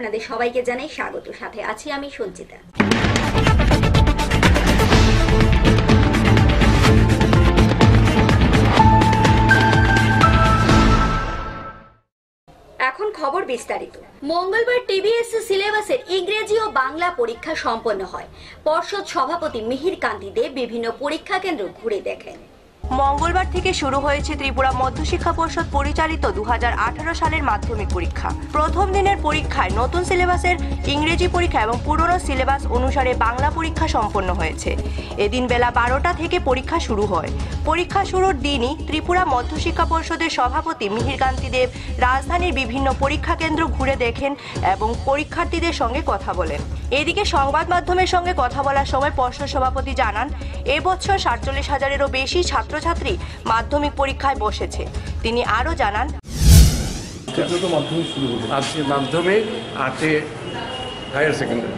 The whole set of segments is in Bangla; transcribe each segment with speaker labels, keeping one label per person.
Speaker 1: আপনাদের সবাইকে জানাই স্বাগত। সাথে আছি আমি সঞ্চিতা। এখন খবর বিস্তারিত। মঙ্গলবার টিবিএস সিলেবাসের ইংরেজি ও বাংলা পরীক্ষা সম্পন্ন হয়। পর্ষদ সভাপতি মিহির কান্তি দে বিভিন্ন পরীক্ষা কেন্দ্র ঘুরে দেখেন।
Speaker 2: মঙ্গলবার থেকে শুরু হয়েছে ত্রিপুরা মধ্যশিক্ষা পর্ষদ পরিচালিত দু হাজার আঠারো সালের মাধ্যমিক পরীক্ষা। প্রথম দিনের পরীক্ষায় নতুন সিলেবাসের ইংরেজি পরীক্ষা এবং পুরনো সিলেবাস অনুসারে বাংলা পরীক্ষা সম্পন্ন হয়েছে। এদিন বেলা বারোটা থেকে পরীক্ষা শুরু হয়। পরীক্ষা শুরুর দিনই ত্রিপুরা মধ্যশিক্ষা পর্ষদের সভাপতি মিহিরকান্তি দেব রাজধানীর বিভিন্ন পরীক্ষা কেন্দ্র ঘুরে দেখেন এবং পরীক্ষার্থীদের সঙ্গে কথা বলেন। এদিকে সংবাদ মাধ্যমের সঙ্গে কথা বলার সময় পর্ষদ সভাপতি জানান, এবছর সাতচল্লিশ হাজারেরও বেশি ছাত্রছাত্রী মাধ্যমিক পরীক্ষায় বসেছে। তিনি আরও জানান
Speaker 3: আজকে মাধ্যমিক শুরু হলো।
Speaker 4: আজকে মাধ্যমিক আটে হায়ার সেকেন্ডারি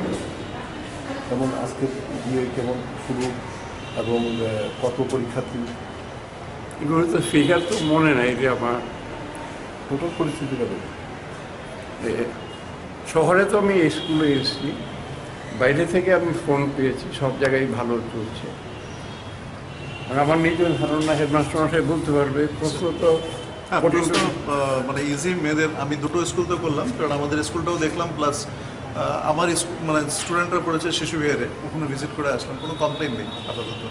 Speaker 3: যেমন আজকে দিয়ে কেমন শুরু এবং কত পরীক্ষার্থী?
Speaker 4: এগুলো তো ফিগার তো মনে নাই যে আমার।
Speaker 3: টোটাল পরিস্থিতিটা
Speaker 4: শহরে তো আমি স্কুলে এসেছি। বাইরে থেকে আমি ফোন পেয়েছি সব জায়গায় ভালো চলছে। আর আমার নিজের ধারণা হেডমাস্টার মশাই বলতে পারবে প্রশ্ন তো
Speaker 5: হ্যাঁ প্রশ্ন মানে ইজি মেয়েদের আমি দুটো স্কুল তো করলাম কারণ আমাদের স্কুলটাও দেখলাম প্লাস আমার মানে স্টুডেন্টরা পড়েছে শিশু বিহারে ওখানে ভিজিট করে আসলাম কোনো কমপ্লেন নেই আপাতত।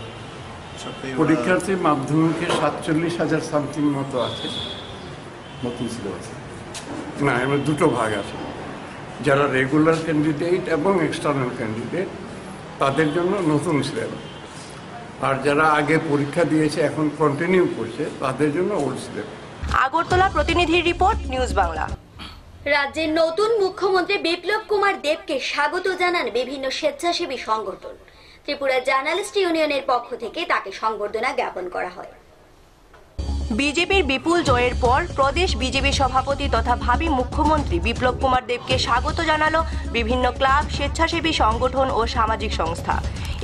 Speaker 4: পরীক্ষার্থী মাধ্যমিকে সাতচল্লিশ হাজার সামথিং মতো আছে
Speaker 3: নতুন সিলেবাস
Speaker 4: না এবার দুটো ভাগ আছে। যারা রেগুলার ক্যান্ডিডেট এবং এক্সটার্নাল ক্যান্ডিডেট তাদের জন্য নতুন সিলেবাস আর যারা আগে পরীক্ষা দিয়েছে এখন কন্টিনিউ করছে তাদের জন্য ওল্ড সিলেবাস
Speaker 2: আগরতলা প্রতিনিধির রিপোর্ট নিউজ বাংলা।
Speaker 1: রাজ্যের নতুন মুখ্যমন্ত্রী বিপ্লব কুমার দেবকে স্বাগত জানান বিভিন্ন স্বেচ্ছাসেবী সংগঠন। ত্রিপুরা জার্নালিস্ট ইউনিয়নের পক্ষ থেকে তাকে সংবর্ধনা জ্ঞাপন করা হয়।
Speaker 2: বিজেপির বিপুল জয়ের পর প্রদেশ বিজেপি সভাপতি তথা ভাবি মুখ্যমন্ত্রী বিপ্লব কুমার দেবকে স্বাগত জানালো বিভিন্ন ক্লাব, স্বেচ্ছাসেবী সংগঠন ও সামাজিক সংস্থা।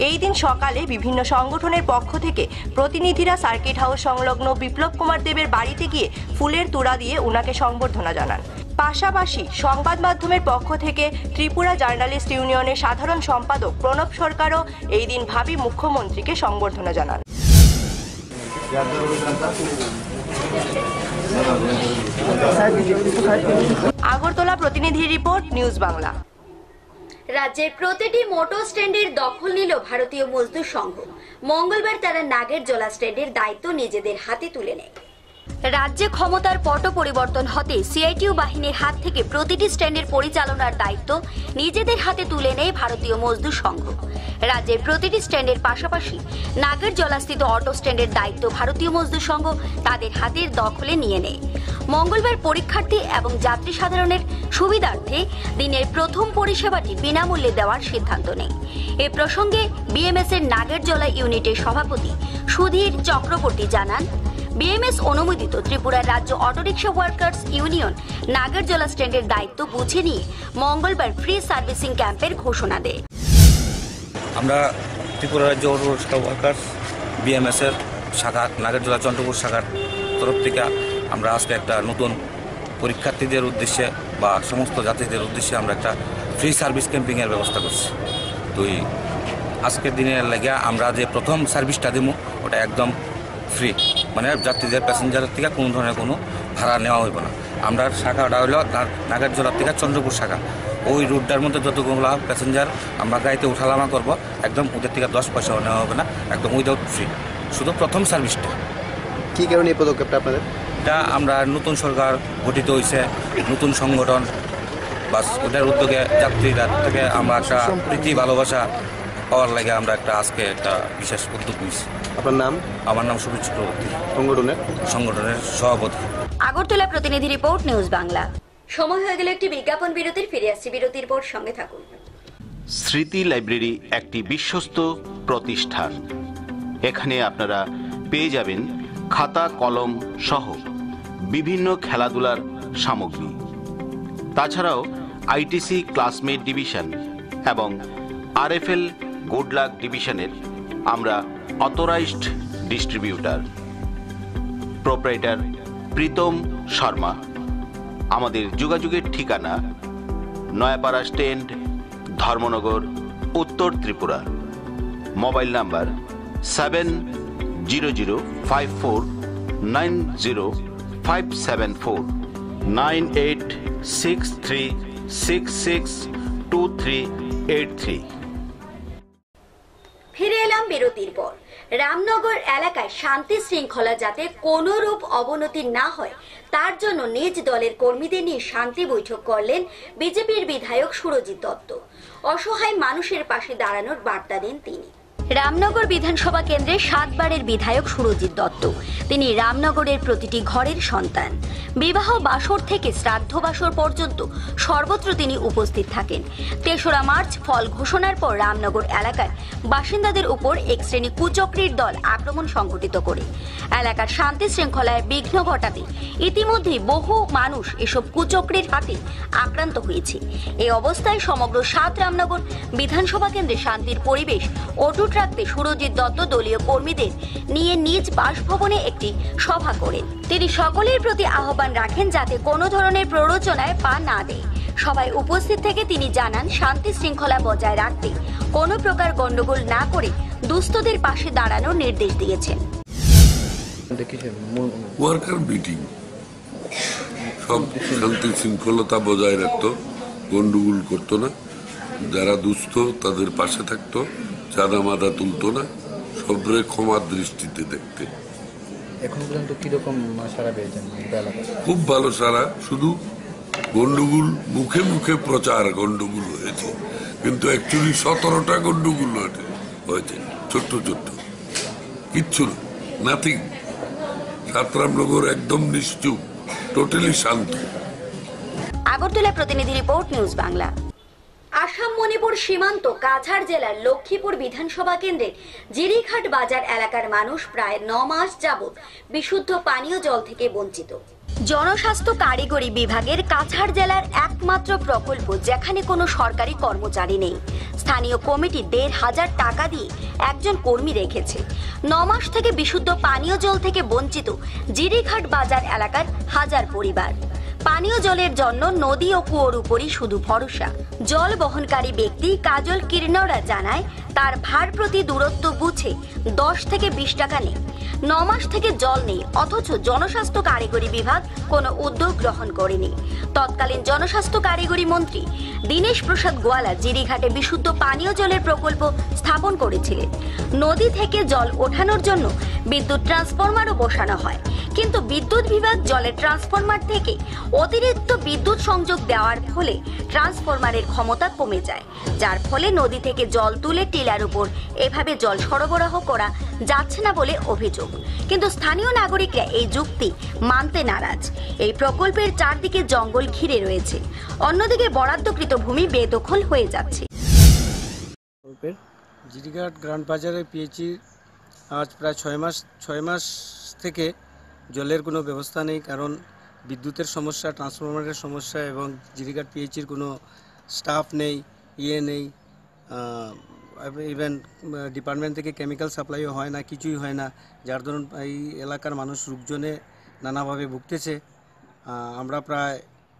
Speaker 2: এই দিন সকালে বিভিন্ন সংগঠনের পক্ষ থেকে প্রতিনিধিরা সার্কিট হাউস সংলগ্ন বিপ্লব কুমার দেবের বাড়িতে গিয়ে ফুলের তুড়া দিয়ে উনাকে সংবর্ধনা জানান। পাশাপাশি সংবাদ মাধ্যমের পক্ষ থেকে ত্রিপুরা জার্নালিস্ট ইউনিয়নের সাধারণ সম্পাদক প্রণব সরকারও এই দিন ভাবি মুখ্যমন্ত্রীকে সংবর্ধনা জানান। আগরতলা প্রতিনিধি রিপোর্ট, নিউজ বাংলা।
Speaker 1: রাজ্যের প্রতিটি মোটর স্ট্যান্ডের দখল নিল ভারতীয় মজদুর সংঘ। মঙ্গলবার তারা নাগের জলা স্ট্যান্ডের দায়িত্ব নিজেদের হাতে তুলে নেয়। রাজ্যে ক্ষমতার পট পরিবর্তন হতে সিআইটিউ বাহিনীর হাত থেকে প্রতিটি স্ট্যান্ডের পরিচালনার দায়িত্ব নিজেদের হাতে তুলে নেয় ভারতীয় মজদুর সংঘ। রাজ্যের প্রতিটি স্ট্যান্ডের পাশাপাশি নাগের জলাস্থিত অটো স্ট্যান্ডের দায়িত্ব ভারতীয় মজদুর সংঘ তাদের হাতের দখলে নিয়ে নেয়। মঙ্গলবার পরীক্ষার্থী এবং যাত্রী সাধারণের সুবিধার্থে দিনের প্রথম পরিষেবাটি বিনামূল্যে দেওয়ার সিদ্ধান্ত নেয়। এ প্রসঙ্গে বিএমএস এর নাগেরজলা ইউনিটের সভাপতি সুধীর চক্রবর্তী জানান বিএমএস অনুমোদিত ত্রিপুরার রাজ্য অটোরিকশা ওয়ার্কার্স ইউনিয়ন নাগরজলা স্ট্যান্ডের দায়িত্ব বুঝে নিয়ে মঙ্গলবার ফ্রি সার্ভিসিং ক্যাম্পের ঘোষণা দেয়।
Speaker 6: আমরা ত্রিপুরা রাজ্য অটোরিক্সা ওয়ার্কার্স বিএমএসের শাখা নাগরজোলা চন্দ্রপুর শাখার তরফ থেকে আমরা আজকে একটা নতুন পরীক্ষার্থীদের উদ্দেশ্যে বা সমস্ত যাত্রীদের উদ্দেশ্যে আমরা একটা ফ্রি সার্ভিস ক্যাম্পিংয়ের ব্যবস্থা করছি। তো এই আজকের দিনের লেগে আমরা যে প্রথম সার্ভিসটা দেবো ওটা একদম ফ্রি মানে যাত্রীদের প্যাসেঞ্জারের থেকে কোনো ধরনের কোনো ভাড়া নেওয়া হইব না। আমরা শাখাটা হলো নাগারজোলার থেকে চন্দ্রপুর শাখা। ওই রুটটার মধ্যে যতগুলো প্যাসেঞ্জার আমরা গাড়িতে উঠালামা করব একদম ওদের থেকে দশ পয়সাও নেওয়া হবে না একদম উইদাউট ফ্রি শুধু প্রথম সার্ভিসটা
Speaker 7: কি কারণে এই পদক্ষেপটা আপনাদের?
Speaker 6: এটা আমরা নতুন সরকার গঠিত হয়েছে নতুন সংগঠন বাস ওটার উদ্যোগে যাত্রীরা থেকে আমরা একটা প্রীতি ভালোবাসা পাওয়ার লাগে আমরা একটা আজকে একটা বিশেষ উদ্যোগ নিয়েছি।
Speaker 7: আপনার নাম?
Speaker 6: আমার নাম সুবীর চক্রবর্তী।
Speaker 7: সংগঠনের?
Speaker 6: সংগঠনের সভাপতি।
Speaker 1: আগরতলা প্রতিনিধি রিপোর্ট নিউজ বাংলা। সময় হয়ে গেল একটি বিজ্ঞাপন বিরতির ফিরে আসছি। বিরতির পর সঙ্গে থাকুন।
Speaker 8: স্মৃতি লাইব্রেরি একটি বিশ্বস্ত প্রতিষ্ঠান। এখানে আপনারা পেয়ে যাবেন খাতা কলম সহ বিভিন্ন খেলাধুলার সামগ্রী। তাছাড়াও আইটিসি ক্লাসমেট ডিভিশন এবং আরএফএল গুড লাক ডিভিশনের আমরা authorised distributor. Proprietor Pritam Sharma. আমাদের যোগাযোগের ঠিকানা Nayapara stand, Dharmanagar, Uttar Tripura. Mobile number seven zero zero five four nine zero five seven four, nine eight six three six six two three eight three.
Speaker 1: ফিরে এলাম বিরতির পর। রামনগর এলাকায় শান্তি শৃঙ্খলা যাতে কোনো রূপ অবনতি না হয়, তার জন্য নিজ দলের কর্মীদের নিয়ে শান্তি বৈঠক করলেন বিজেপির বিধায়ক সুরজিৎ দত্ত। অসহায় মানুষের পাশে দাঁড়ানোর বার্তা দেন তিনি। রামনগর বিধানসভা কেন্দ্রের সাতবারের বিধায়ক সুরজিৎ দত্ত। তিনি রামনগরের প্রতিটি ঘরের সন্তান। বিবাহ বাসর থেকে শ্রাদ্ধ বাসর পর্যন্ত সর্বত্র তিনি উপস্থিত থাকেন। তেসরা মার্চ ফল ঘোষণার পর রামনগর এলাকার বাসিন্দাদের উপর এক শ্রেণি কুচক্রীর দল আক্রমণ সংঘটিত করে। এলাকার শান্তি শৃঙ্খলায় বিঘ্ন ঘটাতে ইতিমধ্যে বহু মানুষ এসব কুচক্রীর হাতে আক্রান্ত হয়েছে। এই অবস্থায় সমগ্র সাত রামনগর বিধানসভা কেন্দ্রে শান্তির পরিবেশ অটুট রাখতে সুরজিৎ দত্ত দলীয় কর্মীদের নিয়ে নিজ বাসভবনে একটি সভা করেন। তিনি সকলের প্রতি আহ্বান রাখেন যাতে কোনো ধরনের প্ররোচনায় পা না দেয়। সবাই উপস্থিত থেকে তিনি জানান, শান্তি শৃঙ্খলা বজায় রাখতে কোনো প্রকার গণ্ডগোল না করে দুস্থদের পাশে দাঁড়ানোর নির্দেশ দিয়েছেন।
Speaker 9: Worker meeting. সব শান্তি শৃঙ্খলতা বজায় রাখতো গন্ডগোল করতো না। যারা দুস্থ, তাদের পাশে থাকতো। চাঁদা মাদা তুলতো না সবরে ক্ষমার দৃষ্টিতে দেখতে।
Speaker 7: এখন পর্যন্ত কীরকম সারা পেয়েছেন
Speaker 9: খুব ভালো সারা শুধু গন্ডগোল মুখে মুখে প্রচার গন্ডগোল হয়েছে। কিন্তু অ্যাকচুয়ালি সতেরোটা গন্ডগোল হয়েছে হয়েছে ছোট্ট ছোট্ট। কিচ্ছু না নাথিং সাতরামনগর একদম নিশ্চুপ টোটালি শান্ত।
Speaker 1: আগরতলা প্রতিনিধি রিপোর্ট নিউজ বাংলা। আসাম, মণিপুর সীমান্ত, কাছাড় জেলার লক্ষ্মীপুর বিধানসভা কেন্দ্রের জিরিঘাট বাজার এলাকার মানুষ প্রায় ন মাস যাবৎ বিশুদ্ধ পানীয় জল থেকে বঞ্চিত। জনস্বাস্থ্য কারিগরি বিভাগের কাছাড় জেলার একমাত্র প্রকল্প, যেখানে কোনো সরকারি কর্মচারী নেই। স্থানীয় কমিটি দেড় হাজার টাকা দিয়ে একজন কর্মী রেখেছে। ন মাস থেকে বিশুদ্ধ পানীয় জল থেকে বঞ্চিত জিরিঘাট বাজার এলাকার হাজার পরিবার। পানীয় জলের জন্য নদী ও কুয়োর উপরই শুধু ভরসা। জল বহনকারী ব্যক্তি কাজল কির্ণরা জানায়, তার ভার প্রতি দূরত্ব বুঝে দশ থেকে বিশ টাকা নেই। মাস থেকে জল নেই, অথচ জনস্বাস্থ্য কারিগরি বিভাগ কোনো উদ্যোগ গ্রহণ করেনি। তৎকালীন জনস্বাস্থ্য কারিগরি মন্ত্রী দীনেশ প্রসাদ গোয়ালা জিরিঘাটে বিশুদ্ধ পানীয় জলের প্রকল্প স্থাপন করেছিলেন। নদী থেকে জল ওঠানোর জন্য বিদ্যুৎ ট্রান্সফরমারও বসানো হয়। কিন্তু বিদ্যুৎ বিভাগ জলের ট্রান্সফরমার থেকে অতিরিক্ত বিদ্যুৎ সংযোগ দেওয়ার ফলে ট্রান্সফরমারের ক্ষমতা কমে যায়, যার ফলে নদী থেকে জল তুলে টিলার উপর এভাবে জল সরবরাহ করা যাচ্ছে না বলে অভিযোগ। কিন্তু স্থানীয় নাগরিকরা এই যুক্তি মানতে নারাজ। এই প্রকল্পের চারদিকে জঙ্গল ঘিরে রয়েছে। অন্যদিকে বরাদ্দকৃত ভূমি বেদখল হয়ে যাচ্ছে।
Speaker 10: জিরিঘাট গ্রান্ড বাজারে পিএইচি আজ প্রায় ছয় মাস ছয় মাস থেকে জলের কোনো ব্যবস্থা নেই, কারণ বিদ্যুতের সমস্যা ট্রান্সফরমারের সমস্যা এবং জিরিঘাট পিএইচির কোনো স্টাফ নেই ইয়ে নেই ইভেন ডিপার্টমেন্ট থেকে কেমিক্যাল সাপ্লাইও হয় না কিছুই হয় না। যার ধরুন এই এলাকার মানুষ রূপজনে নানাভাবে ভুগতেছে। আমরা প্রায়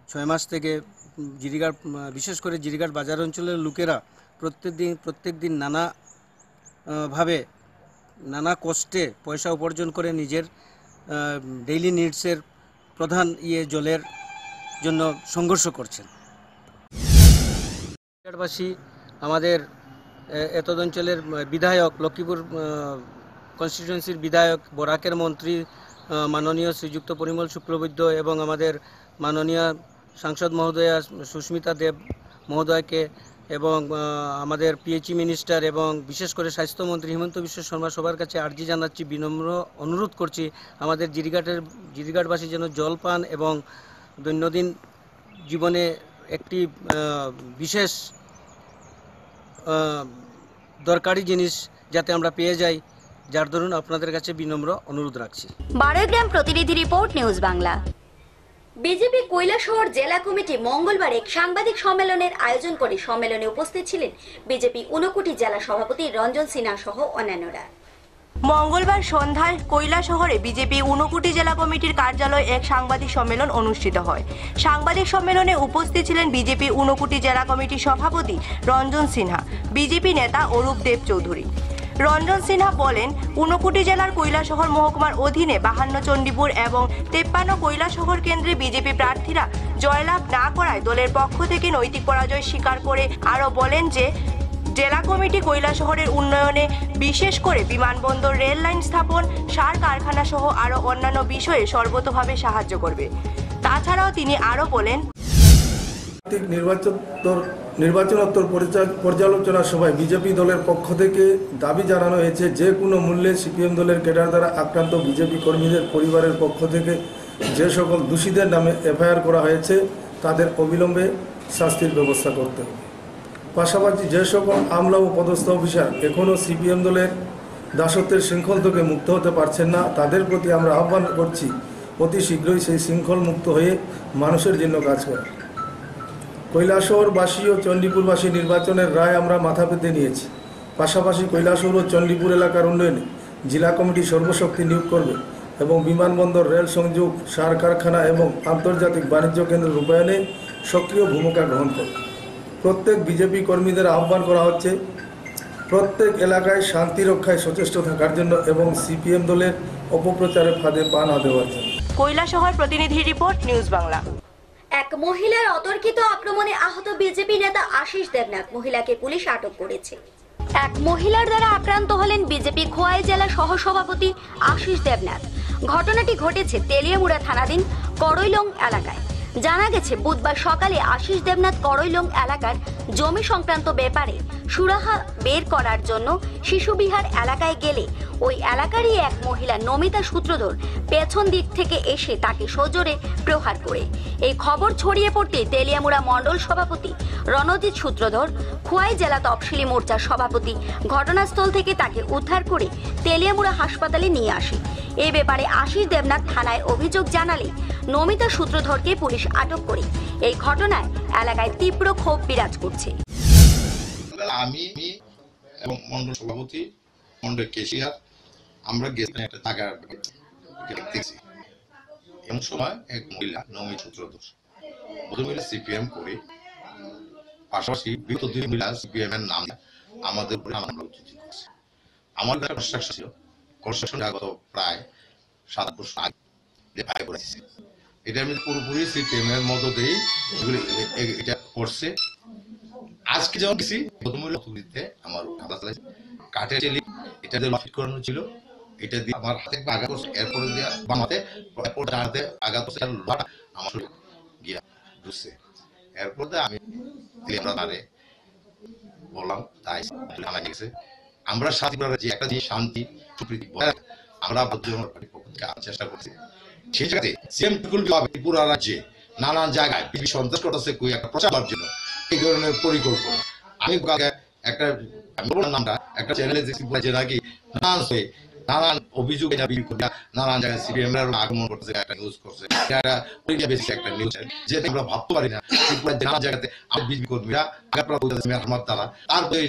Speaker 10: ছয় মাস থেকে জিরিঘাট বিশেষ করে জিরিঘাট বাজার অঞ্চলের লোকেরা প্রত্যেক দিন প্রত্যেক দিন নানা আহ, ভাবে নানা কষ্টে পয়সা উপার্জন করে নিজের ডেইলি নিডসের প্রধান ইয়ে জলের জন্য সংঘর্ষ করছেন। বাসী আমাদের এতদ অঞ্চলের বিধায়ক, লক্ষ্মীপুর কনস্টিটিউয়েন্সির বিধায়ক, বরাকের মন্ত্রী মাননীয় শ্রীযুক্ত পরিমল শুক্লবৈদ্য এবং আমাদের মাননীয় সাংসদ মহোদয়া সুস্মিতা দেব মহোদয়কে এবং আমাদের পিএইচই মিনিস্টার এবং বিশেষ করে স্বাস্থ্যমন্ত্রী হিমন্ত বিশ্ব শর্মা সবার কাছে আর্জি জানাচ্ছি, বিনম্র অনুরোধ করছি, আমাদের জিরিঘাটের, জিরিঘাটবাসী যেন জল পান এবং দৈনন্দিন জীবনে একটি বিশেষ দরকারি জিনিস যাতে আমরা পেয়ে যাই, যার দরুন আপনাদের কাছে বিনম্র অনুরোধ রাখছি।
Speaker 1: বারোগ্রাম প্রতিনিধি report, news Bangla. BJP Kailashahar জেলা কমিটি মঙ্গলবার এক সাংবাদিক সম্মেলনের আয়োজন করে সম্মেলনে উপস্থিত ছিলেন বিজেপি ঊনকোটি জেলা সভাপতি রঞ্জন সিনহা সহ অন্যান্যরা।
Speaker 2: মঙ্গলবার সন্ধ্যায় কৈলা শহরে বিজেপি ঊনকোটি জেলা কমিটির কার্যালয়ে এক সাংবাদিক সম্মেলন অনুষ্ঠিত হয়। সাংবাদিক সম্মেলনে উপস্থিত ছিলেন বিজেপি ঊনকোটি জেলা কমিটির সভাপতি রঞ্জন সিনহা, বিজেপি নেতা অরূপ দেব চৌধুরী রঞ্জন সিনহা বলেন, ঊনকোটি জেলার কৈলাসহর মহকুমার অধীনে বাহান্ন চণ্ডীপুর এবং তেপ্পান্ন কৈলাসহর কেন্দ্রে বিজেপি প্রার্থীরা জয়লাভ না করায় দলের পক্ষ থেকে নৈতিক পরাজয় স্বীকার করে আরও বলেন যে, জেলা কমিটি কৈলাসহরের উন্নয়নে বিশেষ করে বিমানবন্দর রেল লাইন স্থাপন, সার কারখানা সহ আরও অন্যান্য বিষয়ে সর্বতোভাবে সাহায্য করবে। তাছাড়াও তিনি আরও বলেন
Speaker 3: ঠিক নির্বাচনোত্তর পর্যালোচনা সভায় বিজেপি দলের পক্ষ থেকে দাবি জানানো হয়েছে, যে কোনো মূল্যে সিপিএম দলের ক্যাডার দ্বারা আক্রান্ত বিজেপি কর্মীদের পরিবারের পক্ষ থেকে যে সকল দোষীদের নামে এফআইআর করা হয়েছে, তাদের অবিলম্বে শাস্তির ব্যবস্থা করতে হবে। পাশাপাশি যে সকল আমলা ও পদস্থ অফিসার এখনও সিপিএম দলের দাসত্বের শৃঙ্খল থেকে মুক্ত হতে পারছেন না, তাদের প্রতি আমরা আহ্বান করছি, অতি শীঘ্রই সেই শৃঙ্খল মুক্ত হয়ে মানুষের জন্য কাজ করে। কৈলাসহরবাসী ও চণ্ডীপুরবাসী নির্বাচনের রায় আমরা মাথা পেতে নিয়েছি। পাশাপাশি কৈলাসহর ও চণ্ডীপুর এলাকার উন্নয়নে জেলা কমিটি সর্বশক্তি নিয়োগ করবে এবং বিমানবন্দর, রেল সংযোগ, সার কারখানা এবং আন্তর্জাতিক বাণিজ্য কেন্দ্র রূপায়ণে সক্রিয় ভূমিকা গ্রহণ করবে। প্রত্যেক বিজেপি কর্মীদের আহ্বান করা হচ্ছে, প্রত্যেক এলাকায় শান্তি রক্ষায় সচেষ্ট থাকার জন্য এবং সিপিএম দলের অপপ্রচারের ফাঁদে পা না দেওয়ার জন্য।
Speaker 2: কৈলাসহর প্রতিনিধি রিপোর্ট, নিউজ বাংলা।
Speaker 1: এক মহিলার অতর্কিত আক্রমণে আহত বিজেপি নেতা আশিস দেবনাথ মহিলাকে পুলিশ আটক করেছে। এক মহিলার দ্বারা আক্রান্ত হলেন বিজেপি খোয়াই জেলা সহসভাপতি আশিস দেবনাথ। ঘটনাটি ঘটেছে তেলিয়ামুড়া থানাধীন করৈলং এলাকায়। জানা গেছে, বুধবার সকালে আশিস দেবনাথ করৈলং এলাকার জমি সংক্রান্ত ব্যাপারে সুরাহা বের করার জন্য শিশুবিহার এলাকায় গেলে ওই এলাকারই এক মহিলা নমিতা সূত্রধর পেছন দিক থেকে এসে তাকে সজোরে প্রহার করে। এই খবর ছড়িয়ে পড়তে তেলিয়ামুড়া মণ্ডল সভাপতি রণজিৎ সূত্রধর, খোয়াই জেলা তফসিলি মোর্চার সভাপতি, ঘটনাস্থল থেকে তাকে উদ্ধার করে তেলিয়ামুড়া হাসপাতালে নিয়ে আসে। এ ব্যাপারে আশিস দেবনাথ থানায় অভিযোগ জানালে নমিতা সূত্রধরকে পুলিশ আটক করে। এই ঘটনায় এলাকায় তীব্র ক্ষোভ বিরাজ করছে।
Speaker 11: আমি এবং মন্ডল সভাপতি, মন্ডল কেশিয়ার, আমরা গেছিলাম একটা জায়গা দেখতেছি এমন সময় এক মহিলা নমি সূত্রধর ভদ্রমহিলা সিপিএম করে, পাশাপাশি বিগত দুই মহিলা সিপিএম এর নাম আমাদের আমার একটা কনস্ট্রাকশন ছিল কনস্ট্রাকশন গত প্রায় সাত বছর আগে ভাই করেছে এটা আমি পুরোপুরি এর মতো দিয়েই এগুলি এটা করছে। আজকে যেমন গেছি প্রথম আমার হাতা চালাইছে কাঠের চেলি, এটা দিয়ে ফিট করানো ছিল, এটা দিয়ে আমার হাতে আঘাত করছে। এরপরে দিয়ে বাম হাতে, এরপর হাতে আঘাত করছে লোহাটা আমার শরীরে গিয়া ঢুকছে। এরপর আমি আমরা তারে, বললাম, তাই থানায় গেছে। আমরা শান্তি যে একটা জিনিস শান্তি, সুপ্রীতি আমরা চেষ্টা করছি। সেই জায়গাতে সিএম টুকুল বিভাগ ত্রিপুরা রাজ্যে, নানান জায়গায় বিবি সন্ত্রাস কই একটা প্রচার জন্য। এই ধরনের পরিকল্পনা। আমি একটা, আমি নামটা, একটা চ্যানেলে দেখছি নাকি নানান হয়ে নানান অভিযোগ নানান জায়গায় সিপিএম এর আগমন করতেছে, একটা নিউজ করছে। ওইটা বেশি একটা নিউজ যেটা আমরা ভাবতে পারি না। ত্রিপুরার নানান জায়গাতে আমাদের বিজেপি কর্মীরা আমার দ্বারা তারপরে এই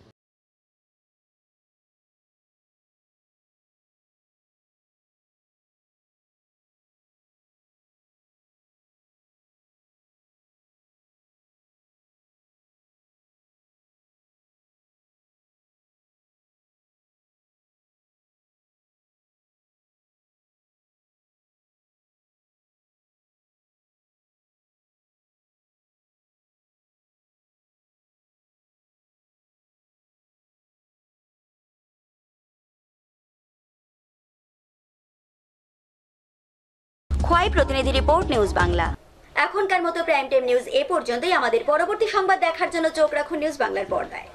Speaker 1: খোয়াই প্রতিনিধি রিপোর্ট, নিউজ বাংলা। এখনকার মতো প্রাইম টাইম নিউজ এ পর্যন্তই। আমাদের পরবর্তী সংবাদ দেখার জন্য চোখ রাখুন নিউজ বাংলার পর্দায়।